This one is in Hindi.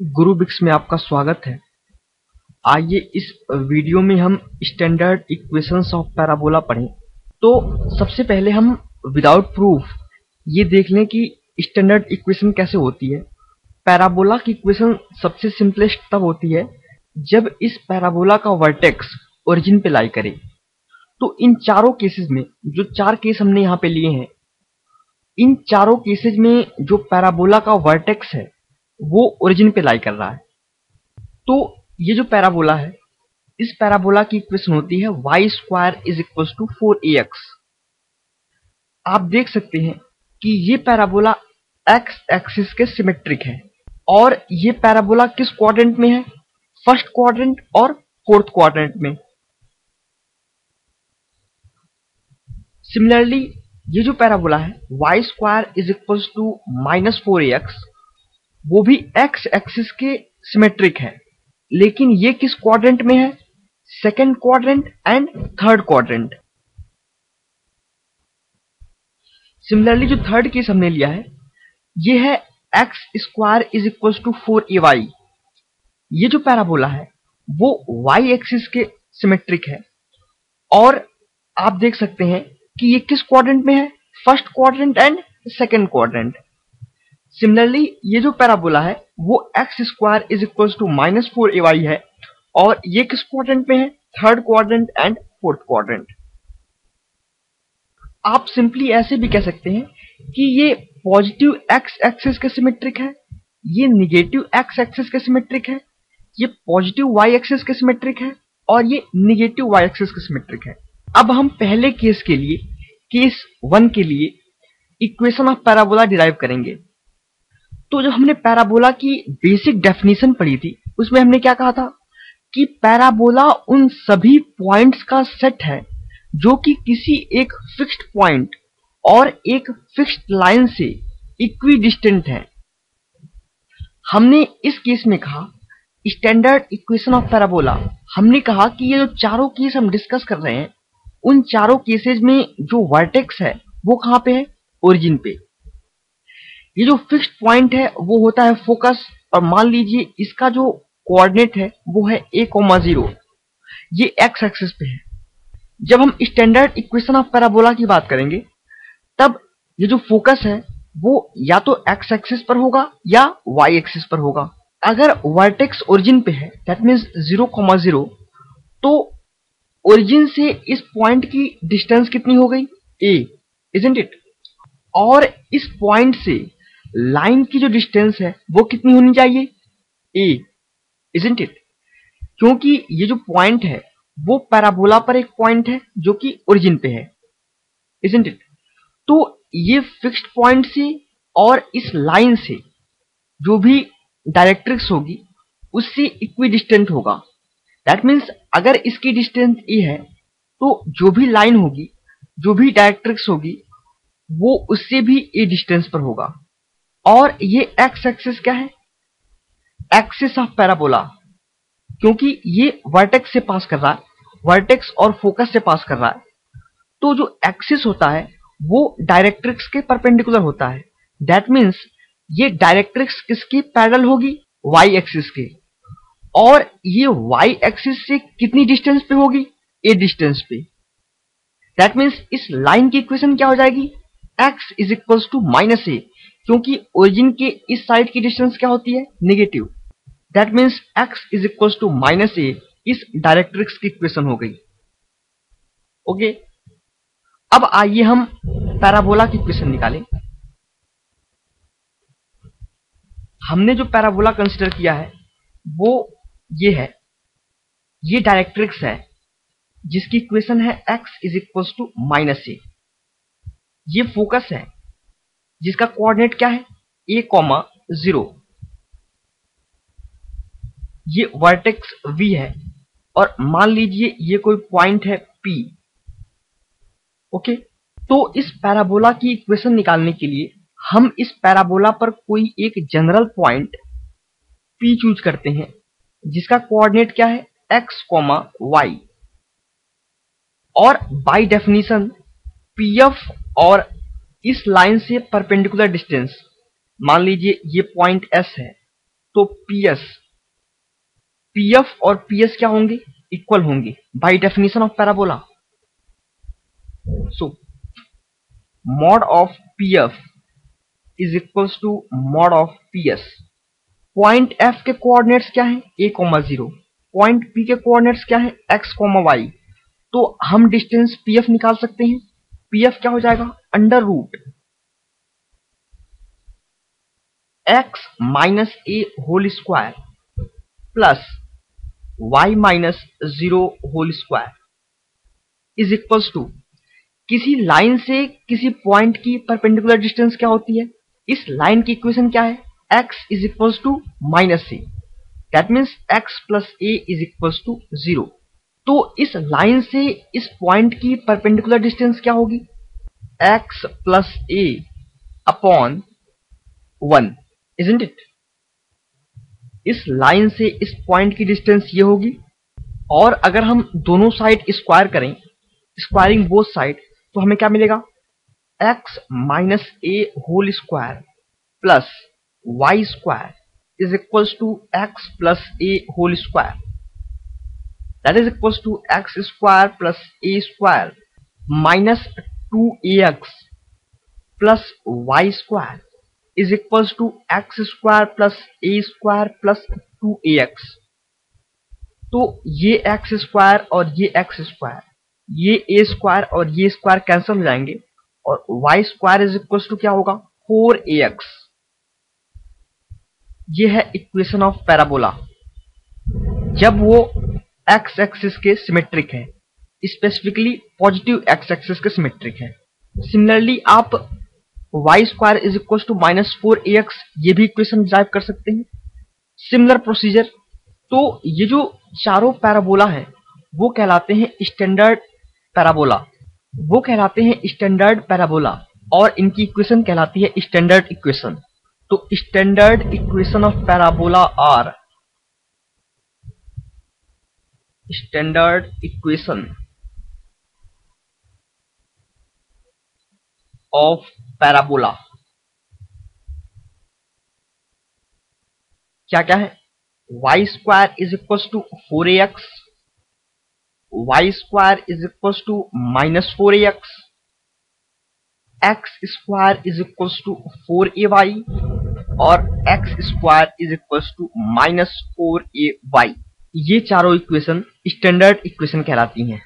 गुरु बिक्स में आपका स्वागत है। आइए इस वीडियो में हम स्टैंडर्ड इक्वेशंस ऑफ़ पैराबोला पढ़ें। तो सबसे पहले हम विदाउट प्रूफ ये देख लें कि स्टैंडर्ड इक्वेशन कैसे होती है। पैराबोला की इक्वेशन सबसे सिंपलेस्ट तब होती है जब इस पैराबोला का वर्टेक्स ओरिजिन पे लाई करे। तो इन चारों केसेस में, जो चार केस हमने यहाँ पे लिए हैं, इन चारों केसेज में जो पैराबोला का वर्टेक्स है वो ओरिजिन पे लाई कर रहा है। तो ये जो पैराबोला है, इस पैराबोला की इक्वेशन होती है Y square is equal to four A X आप देख सकते हैं कि ये पैराबोला एक्स एक्सिस के सिमेट्रिक है और ये पैराबोला किस क्वाड्रेंट में है? फ़र्स्ट क्वाड्रेंट और फोर्थ क्वाड्रेंट में। सिमिलरली ये जो पैराबोला है Y square is equal to minus four X वो भी एक्स एक्सिस के सिमेट्रिक है। लेकिन ये किस क्वाड्रेंट में है? Second quadrant and third quadrant similarly जो थर्ड केस हमने लिया है, ये है X square is equal to four A Y ये जो पैराबोला है, वो वाई एक्सिस के सिमेट्रिक है। और आप देख सकते हैं कि ये किस क्वाड्रेंट में है? First quadrant and second quadrant similarly ये जो पैराबोला है, वो X square is equal to minus four A Y है और ये किस क्वाड्रेंट में है? Third quadrant and fourth quadrant आप सिंपली ऐसे भी कह सकते हैं कि ये पॉजिटिव एक्स एक्सिस के सिमेट्रिक है, ये निगेटिव एक्स एक्सिस के सिमेट्रिक है, ये पॉजिटिव वाई एक्सिस के सिमेट्रिक है और ये निगेटिव वाई एक्सिस के सिमेट्रिक है। अब हम पहले केस के लिए केस वन के लिए इक्वेशन ऑफ़ पैराबोला डिराइव करेंगे। तो जब हमने पैराबोला की बेसिक डेफिनेशन पढ़ी थी, उसमें हमने क्या कहा था? कि पैराबोला उन सभी पॉइंट्स का सेट है जो कि किसी एक फिक्स्ड पॉइंट और एक फिक्स्ड लाइन से इक्वी डिस्टेंट है। हमने इस केस में कहा स्टैंडर्ड इक्वेशन ऑफ़ पैराबोला हमने कहा कि ये जो चारों केस हम डिस्कस कर रहे हैं, उन चारों केसेज में जो वर्टेक्स है, वो कहाँ पे है? ओरिजिन पे। ये जो फिक्स्ड पॉइंट है, वो होता है फोकस और मान लीजिए इसका जो कोऑर्डिनेट है, वो है ए कोमा ज़ीरो ये एक्स एक्सिस पे है। जब हम स्टैंडर्ड इक्वेशन ऑफ़ पैराबोला की बात करेंगे, तब ये जो फोकस है, वो या तो एक्स एक्सिस पर होगा, या वाई एक्सिस पर होगा। अगर वर्टेक्स ओरिजिन पे है that means zero comma zero तो ओरिजिन से इस पॉइंट की डिस्टेंस कितनी हो गई? ए इजेंट इट और इस पॉइंट से लाइन की जो डिस्टेंस है, वो कितनी होनी चाहिए? ए इजेंट इट क्योंकि ये जो पॉइंट है, वो पैराबोला पर एक पॉइंट है, जो कि ओरिजिन पे है। इजेंट इट तो ये फिक्स्ड पॉइंट से और इस लाइन से जो भी डायरेक्ट्रिक्स होगी, उससे इक्वी डिस्टेंट होगा। दैट मीन्स अगर इसकी डिस्टेंस ए है तो जो भी लाइन होगी, जो भी डायरेक्ट्रिक्स होगी, वो उससे भी ए डिस्टेंस पर होगा। और ये एक्स एक्सिस क्या है? एक्सिस ऑफ़ पैराबोला क्योंकि ये वर्टेक्स से पास कर रहा है वर्टेक्स और फोकस से पास कर रहा है। तो जो एक्सिस होता है, वो डायरेक्ट्रिक्स के परपेंडिकुलर होता है। दैट मीन्स ये डायरेक्ट्रिक्स किसकी पैरल होगी? वाई एक्सिस के। और ये वाई एक्सिस से कितनी डिस्टेंस पे होगी? ए डिस्टेंस पे। दैट मीन्स इस लाइन की इक्वेशन क्या हो जाएगी? X is equal to minus A क्योंकि ओरिजिन के इस साइड की डिस्टेंस क्या होती है? Negative that means X is equal to minus A इस डायरेक्ट्रिक्स की इक्वेशन हो गई। ओके अब आइए हम पैराबोला की इक्वेशन निकालें। हमने जो पैराबोला कंसिडर किया है, वो ये है। ये डायरेक्ट्रिक्स है, जिसकी इक्वेशन है x is equal to minus A ये फोकस है। जिसका कोऑर्डिनेट क्या है? ए कॉमा ज़ीरो ये वर्टेक्स v है और मान लीजिए ये कोई पॉइंट है p. ओके तो इस पैराबोला की इक्वेशन निकालने के लिए हम इस पैराबोला पर कोई एक जनरल पॉइंट p चूज़ करते हैं, जिसका कोऑर्डिनेट क्या है? X कॉमा वाई और बाय डेफिनेशन pf और इस लाइन से परपेंडिकुलर डिस्टेंस, मान लीजिए ये पॉइंट एस है तो पीएस पीएफ और पीएस क्या होंगे? इक्वल होंगे by definition of parabola so mod of PF is equals to mod of P S point F के कोऑर्डिनेट्स क्या है? A comma zero point P के कोऑर्डिनेट्स क्या है? एक्स कोमा वाई तो हम डिस्टेंस पी एफ़ निकाल सकते हैं। पीएफ क्या हो जाएगा? Under root X minus A whole square plus Y minus zero whole square is equals to किसी लाइन से किसी पॉइंट की परपेंडिकुलर डिस्टेंस क्या होती है? इस लाइन की इक्वेशन क्या है? X is equals to minus a. That means x plus a is equals to zero तो इस लाइन से इस पॉइंट की परपेंडिकुलर डिस्टेंस क्या होगी? X plus A upon one isn't it इस लाइन से इस पॉइंट की डिस्टेंस ये होगी। और अगर हम दोनों साइड स्क्वायर करें स्क्वायरिंग बोथ साइड तो हमें क्या मिलेगा? X minus A whole square plus Y square is equals to x plus A whole square that is equals to x square plus A square minus 2ax plus y square is equals to x square plus a square plus 2ax तो ये एक्स स्क्वायर और ये एक्स स्क्वायर ये ए स्क्वायर और ये स्क्वायर कैंसिल हो जाएँगे और Y square is equal to क्या होगा? फोर ए एक्स ये है इक्वेशन ऑफ़ पैराबोला जब वो एक्स एक्सिस के सिमेट्रिक है स्पेसिफिकली पॉजिटिव एक्स एक्सिस के सिमेट्रिक है। सिमिलरली आप Y square is equal to minus four A X ये भी इक्वेशन ड्राइव कर सकते हैं। सिमिलर प्रोसीजर तो ये जो चारों पैराबोला है, वो कहलाते हैं स्टैंडर्ड पैराबोला वो कहलाते हैं स्टैंडर्ड पैराबोला और इनकी इक्वेशन कहलाती है स्टैंडर्ड इक्वेशन तो standard equation of parabola are standard equation of parabola क्या क्या है? Two four X Y square is equal to minus four X X square is equal to four A Y और X square is equal to minus four A Y ये चारों इक्वेशन स्टैंडर्ड इक्वेशन कहलाती हैं।